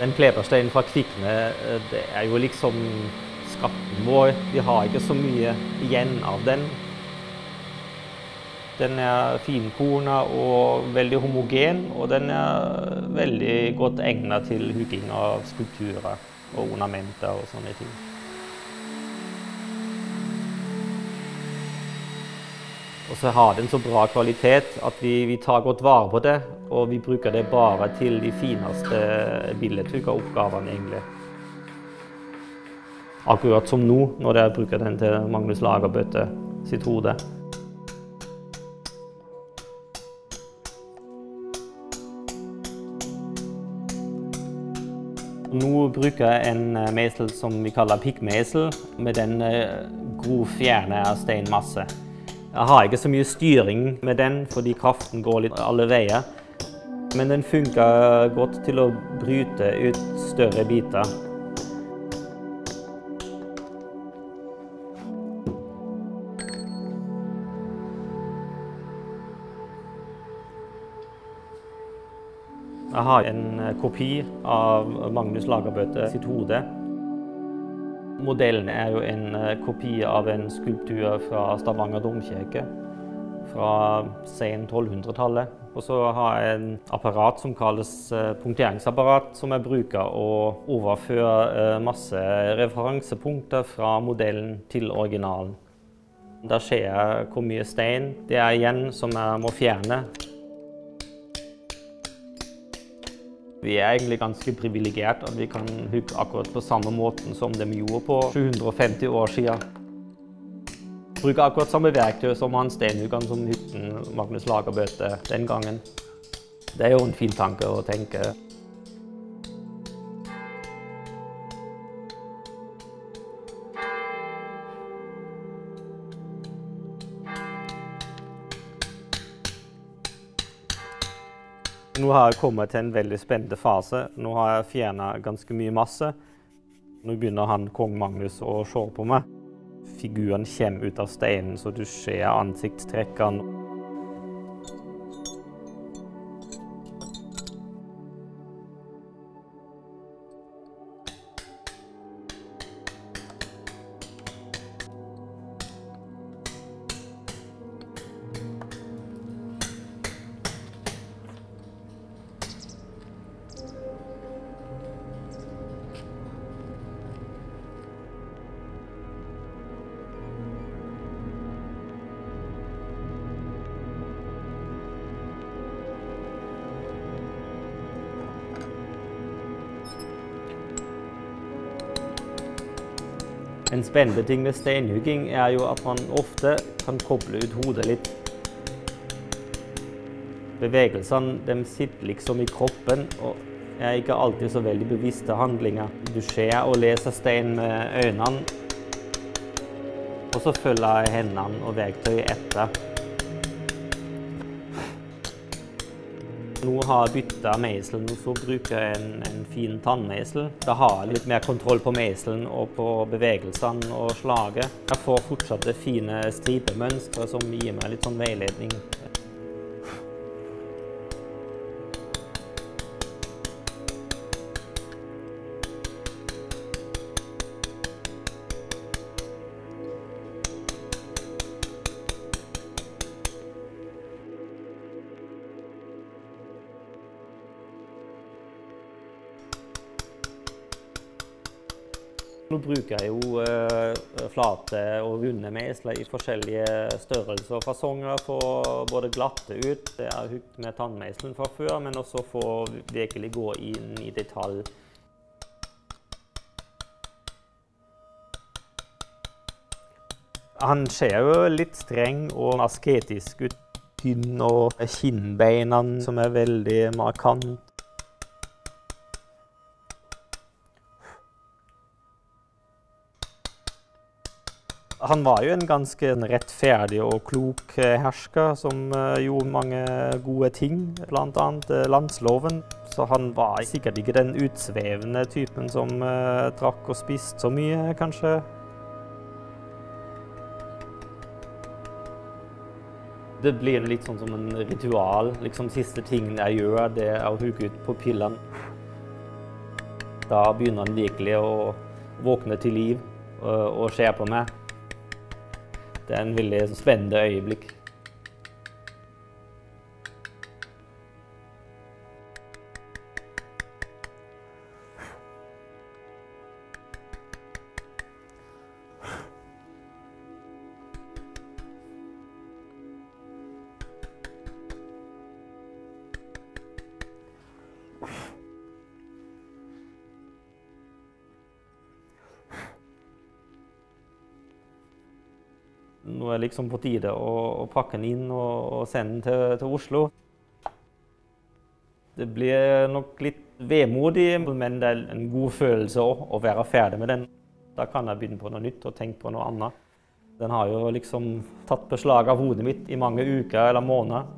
Den klebersteinen fra Kvikne eh, det er jo liksom skatten vår. Vi har ikke så mye igjen av den. Den er finkorna og veldig homogen, og den er veldig godt egnet til hugging av skulpturer og ornamenter og sånne ting. Og så har den så bra kvalitet at vi, vi, tar godt vare på det, og vi bruker det bare til de fineste billedhuggeroppgavene, egentlig. Akkurat som nå, når jeg bruker den til Magnus Lagerbøtte sitt hode. Nå bruker jeg en eh, mesel som vi kaller pikkmesel, med den eh, grov fjerne av steinmasse. Jeg har ikke så mye styring med den, fordi kraften går litt alle veier. Men den funker godt til å bryte ut større biter. Jeg har en kopi av Magnus Lagerbøte sitt hode. Modellen er jo en eh, kopi av en skulptur fra Stavanger domkirke fra sen 1200-tallet. Og så har jeg en apparat som kalles eh, punkteringsapparat, som jeg bruker å overføre masse referansepunkter fra modellen til originalen. Da ser jeg hvor mye stein det er igjen som jeg må fjerne. Vi er egentlig ganske privilegert at vi kan hugge akkurat på samme måten som de gjorde på 750 år siden. Bruke akkurat samme verktøy som han steinhuggeren som hytten Magnus Lagerbøte den gangen. Det er jo en fin tanke å tenke. Nå har jeg kommet til en veldig spennende fase. Nå har jeg fjerna ganske mye masse. Nå begynner han kong Magnus å se på meg. Figuren kommer ut av steinen, så du ser ansiktstrekkene. En spennende ting med steinhugging er jo at man ofte kan koble ut hodet litt. Bevegelsene sitter liksom i kroppen og er ikke alltid så veldig bevisste handlinger. Du ser og leser stein med øynene, og så følger hendene og verktøyet etter. Nå har jeg bytta meiselen, så bruker jeg en, en fin tannmeisel. Da har jeg litt mer kontroll på meiselen og på bevegelsene og slaget. Jeg får fortsatt det fine stripemønstre som gir meg litt sånn veiledning. Nå bruker jeg jo eh, flate og runde meisler i forskjellige størrelser og fasonger for både glatte ut, det er hugd med tannmeiselen fra før, men også for virkelig gå inn i detalj. Han ser jo litt streng og asketisk ut. Tynn og kinnbeina som er veldig markant. Han var jo en ganske rettferdig og klok eh, hersker som eh, gjorde mange gode ting, bl.a. Eh, landsloven. Så han var sikkert ikke den utsvevende typen som drakk og spiste så mye, kanskje. Det blir litt sånn som en ritual. Liksom Siste tingen jeg gjør, det er å huke ut på pillene. Da begynner han virkelig å våkne til liv og, og se på meg. Det er en veldig spennende øyeblikk. Nå er det liksom på tide å, å pakke den inn og, og sende den til, til, Oslo. Det blir nok litt vemodig, men det er en god følelse òg å være ferdig med den. Da kan jeg begynne på noe nytt og tenke på noe annet. Den har jo liksom tatt beslag av hodet mitt i mange uker eller måneder.